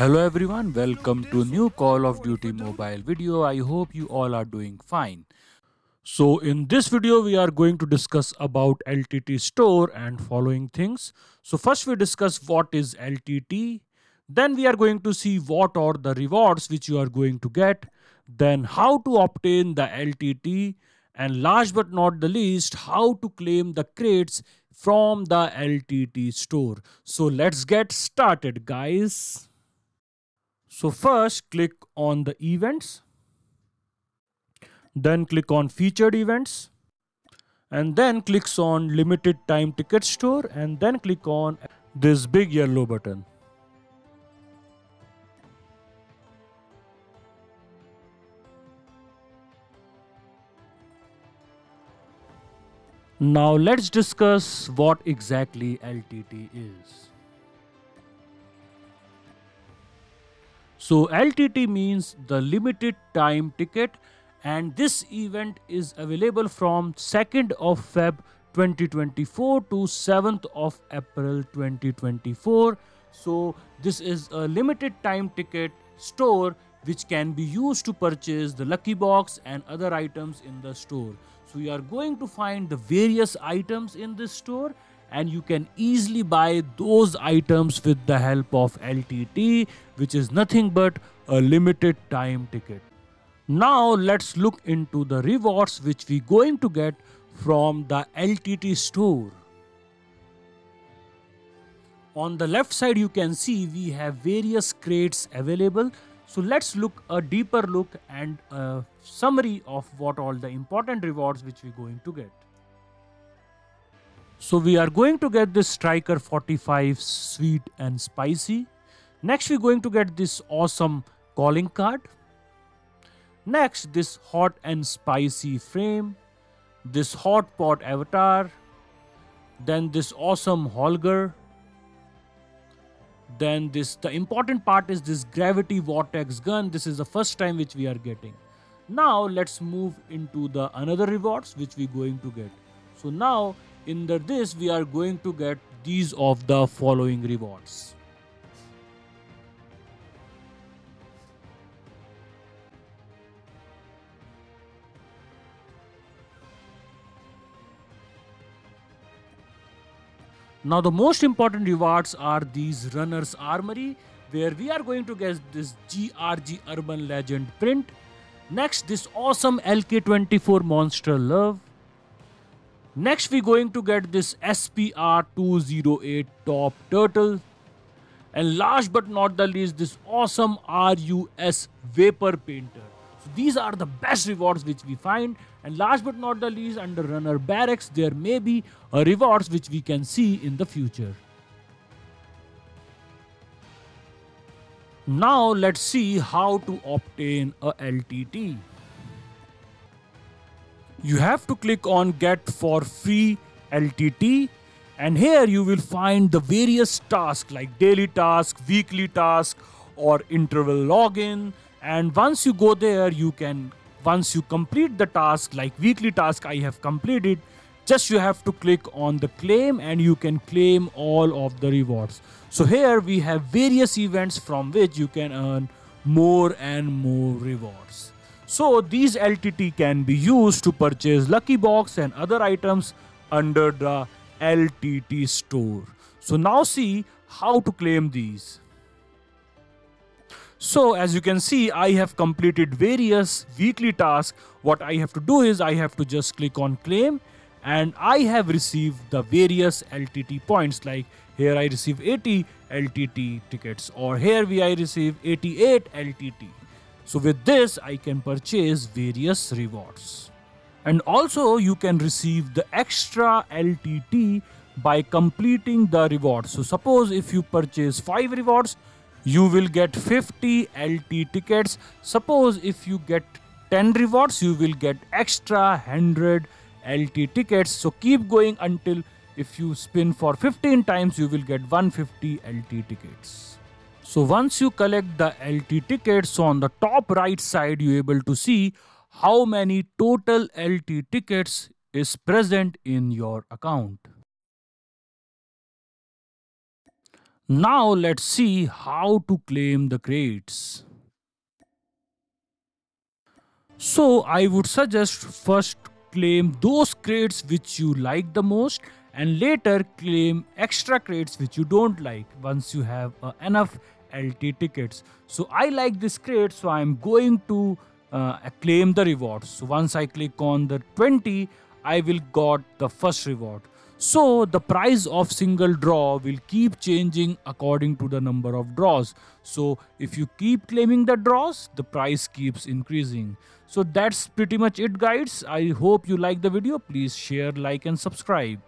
Hello everyone, welcome to new Call of Duty mobile video. I hope you all are doing fine. So in this video we are going to discuss about LTT store and following things. So first we discuss what is LTT, then we are going to see what are the rewards which you are going to get, then how to obtain the LTT and last but not the least how to claim the crates from the LTT store. So let's get started guys. So first click on the events. Then click on featured events. And then clicks on limited time ticket store and then click on this big yellow button. Now let's discuss what exactly LTT is. So LTT means the limited time ticket and this event is available from 2nd of Feb 2024 to 7th of April 2024. So this is a limited time ticket store which can be used to purchase the lucky box and other items in the store. So you are going to find the various items in this store and you can easily buy those items with the help of LTT which is nothing but a limited time ticket. Now let's look into the rewards which we going to get from the LTT store. On the left side you can see we have various crates available. So let's look a deeper look and a summary of what all the important rewards which we're going to get. So we are going to get this Striker 45 sweet and spicy. Next we're going to get this awesome calling card. Next this hot and spicy frame. This hot pot avatar. Then this awesome Holger. Then this the important part is this gravity vortex gun. This is the first time which we are getting. Now let's move into the another rewards which we are going to get. So now in the this we are going to get these of the following rewards. Now the most important rewards are these runners armory where we are going to get this GRG urban legend print. Next this awesome LK24 monster love. Next we're going to get this SPR 208 top turtle. And last but not the least this awesome RUS vapor painter. So these are the best rewards which we find. And last but not the least, under Runner Barracks, there may be a rewards which we can see in the future. Now let's see how to obtain a LTT. You have to click on get for free LTT and here you will find the various tasks like daily task, weekly task or interval login. And once you go there you can once you complete the task like weekly task i have completed just you have to click on the claim and you can claim all of the rewards. So here we have various events from which you can earn more and more rewards so these ltt can be used to purchase lucky box and other items under the ltt store so now see how to claim these so as you can see, I have completed various weekly tasks. What I have to do is I have to just click on claim and I have received the various LTT points like here I receive 80 LTT tickets or here we I receive 88 LTT. So with this I can purchase various rewards. And also you can receive the extra LTT by completing the rewards. So suppose if you purchase 5 rewards, you will get 50 LT tickets. Suppose if you get 10 rewards, you will get extra 100 LT tickets. So keep going until if you spin for 15 times, you will get 150 LT tickets. So once you collect the LT tickets, on the top right side, you are able to see how many total LT tickets is present in your account. Now let's see how to claim the crates. So I would suggest first claim those crates which you like the most and later claim extra crates which you don't like once you have uh, enough LT tickets. So I like this crate so I'm going to uh, claim the rewards. So once I click on the 20 I will got the first reward. So the price of single draw will keep changing according to the number of draws. So if you keep claiming the draws, the price keeps increasing. So that's pretty much it guys. I hope you like the video. Please share, like and subscribe.